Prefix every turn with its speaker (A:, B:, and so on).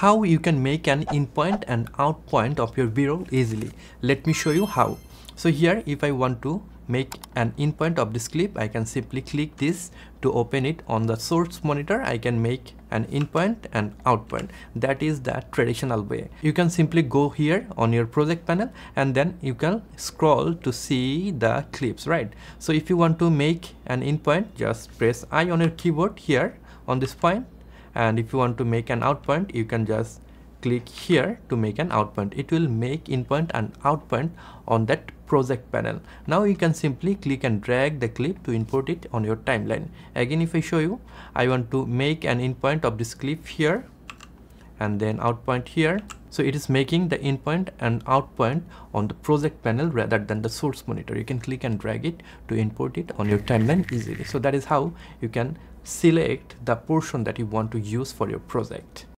A: how you can make an in point and out point of your b-roll easily. Let me show you how. So here if i want to make an in point of this clip i can simply click this to open it on the source monitor. I can make an in point and out point that is the traditional way. You can simply go here on your project panel and then you can scroll to see the clips right? So if you want to make an in point just press i on your keyboard here on this point and if you want to make an out point you can just click here to make an out point. It will make in point and out point on that project panel. Now you can simply click and drag the clip to import it on your timeline. Again if i show you i want to make an in point of this clip here and then out point here. So it is making the in point and out point on the project panel rather than the source monitor. You can click and drag it to import it on your timeline easily. So that is how you can select the portion that you want to use for your project